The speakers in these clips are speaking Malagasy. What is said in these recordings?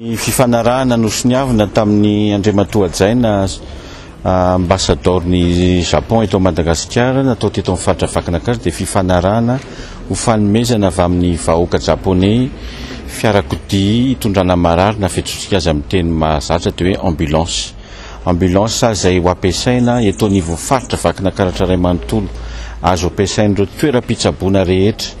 Ny fifanarahana nosoniavina tamin'ny Andriamatoa Hajaina, Ambasadaoron'i Japon eto Madagasikara, natao teto amin'ny faritra Vakinankasy dia fifanarahana ho fanomezana avy amin'ny vahoaka Japoney fiarakodia hitondrana marary na fihetsontsika azy amin'ny teny mahazatra dia hoe ambulance. Ambulance izay ho ampiasaina eto anivon'ny faritra Vakinakaratra iray manontolo. Azo ampiasain'ireo toeram-pitsaboana rehetra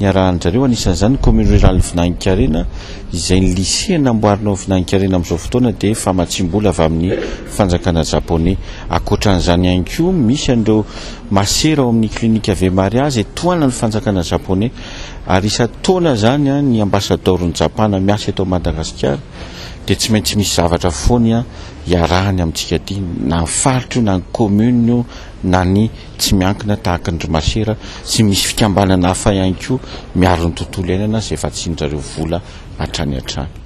Niarahan-dry zareo anisan'izany ny Commune Rurale Vinankarena izay ny Lycée namboarina ao Vinankarena amin'izao fotoana dia famatsiam-bola avy amin'ny fanjakana Japoney. Ankoatran'izany ihany koa misy an'ireo masera ao amin'ny Clinique Ave Maria izay tohanan'ny fanjakana Japoney ary isan-taona izany ny Ambasadaoron'i Japana miasa eto Madagasikara dia tsy maintsy misy zavatra foana iarahany amintsika aty na ny faritra io na ny Commune io na ny tsy miankina tahaka an-dry masera sy misy fikambanana hafa ihany koa miaro ny tontolo iainana izay vatsian-dry zareo vola hatrany hatrany.